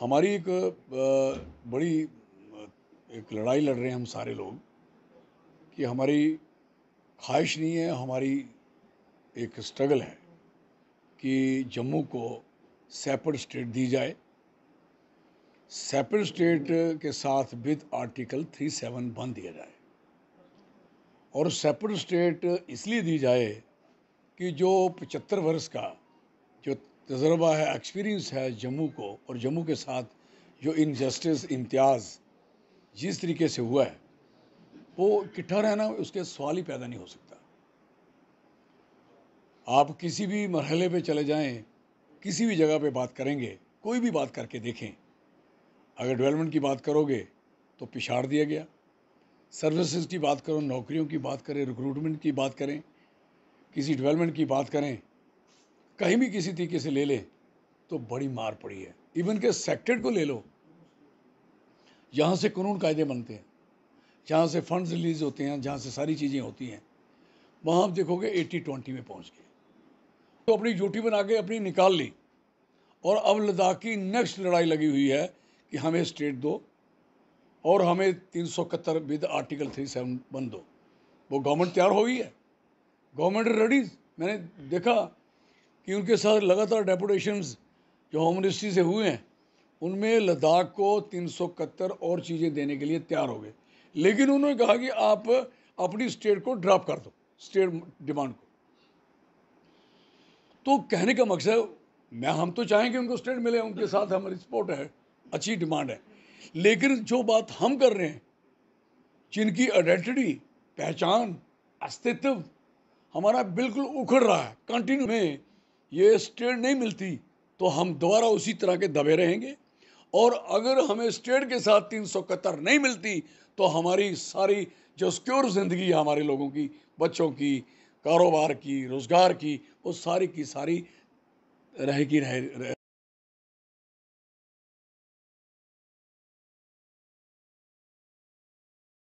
हमारी एक बड़ी एक लड़ाई लड़ रहे हैं हम सारे लोग कि हमारी ख्वाहिश नहीं है, हमारी एक स्ट्रगल है कि जम्मू को सेपरेट स्टेट दी जाए। सेपरेट स्टेट के साथ विद आर्टिकल थ्री सेवन बन दिया जाए। और सेपरेट स्टेट इसलिए दी जाए कि जो पचहत्तर वर्ष का, जो तजर्बा है एक्सपीरियंस है जम्मू को और जम्मू के साथ जो इनजस्टिस इम्तियाज़ जिस तरीके से हुआ है, वो इकट्ठा रहना, उसके सवाल ही पैदा नहीं हो सकता। आप किसी भी मरहले पे चले जाएँ, किसी भी जगह पे बात करेंगे, कोई भी बात करके देखें, अगर डेवलपमेंट की बात करोगे तो पिछाड़ दिया गया। सर्विसेज़ की बात करो, नौकरियों की बात करें रिक्रूटमेंट की बात करें, किसी डेवलपमेंट की बात करें कहीं भी किसी तरीके से ले लें तो बड़ी मार पड़ी है। इवन के सेक्टर को ले लो। जहाँ से कानून कायदे बनते हैं। जहाँ से फंड्स रिलीज़ होते हैं, जहाँ से सारी चीज़ें होती हैं, वहाँ आप देखोगे एट्टी ट्वेंटी में पहुँच गए। तो अपनी ड्यूटी बना के अपनी निकाल ली। और अब लद्दाख की नेक्स्ट लड़ाई लगी हुई है कि हमें स्टेट दो और हमें तीन सौ इकहत्तर विद आर्टिकल थ्री सेवन बन दो। वो गवर्नमेंट तैयार हो गई है। गवर्नमेंट रेडी मैंने देखा कि उनके साथ लगातार डेपुटेशंस जो होम मिनिस्ट्री से हुए हैं, उनमें लद्दाख को तीन सौ इकहत्तर और चीज़ें देने के लिए तैयार हो गए। लेकिन उन्होंने कहा कि आप अपनी स्टेट को ड्रॉप कर दो, स्टेट डिमांड को। तो कहने का मकसद, मैं, हम तो चाहेंगे उनको स्टेट मिले, उनके साथ हमारी सपोर्ट है, अच्छी डिमांड है। लेकिन जो बात हम कर रहे हैं, जिनकी आइडेंटिटी, पहचान, अस्तित्व हमारा बिल्कुल उखड़ रहा है, कंटिन्यू में ये स्टेट नहीं मिलती तो हम दोबारा उसी तरह के दबे रहेंगे। और अगर हमें स्टेट के साथ तीन सौ कतर नहीं मिलती तो हमारी सारी जो सिक्योर ज़िंदगी है हमारे लोगों की बच्चों की कारोबार की रोज़गार की वो सारी की सारी रहेगी रहे, रहे